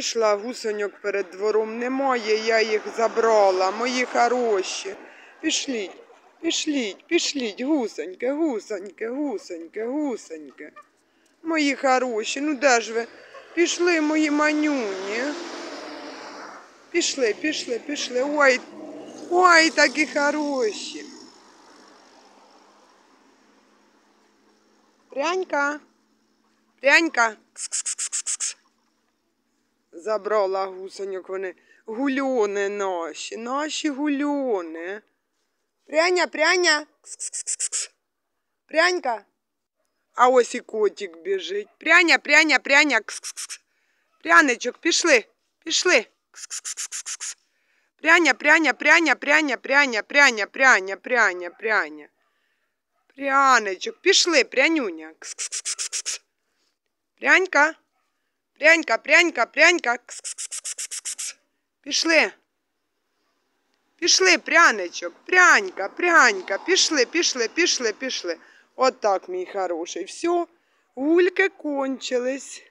Пішла гусеньок перед двором немає, я їх забрала, мої хороші. Пішліть, пішліть, пішліть, гусеньке, гусеньке, гусеньке, гусеньке. Мої хороші, ну де ж ви? Пішли, мої манюні. Пішли, пішли, пішли. Ой, ой, такі хороші. Прянька, прянька. Кс-кс-кс-кс-кс. Забрала гусеньок вони. Гульони наші, наші гульони. Пряня, пряня. Прянька. А ось і котик біжить. Пряня, пряня, пряня. Кс-кс-кс. Пряничок, пішли, пішли. Пряня, пряня, пряня, пряня, пряня, пряня, пряня, пряня, пряня. Пряничок, пішли, прянюня. Прянька. Прянька, прянька, прянька. Кс-кс-кс-кс-кс. Пішли. Пішли, пряничок, прянька, прянька, пішли, пішли, пішли, пішли. От так, мій хороший. Все, гульки кончились.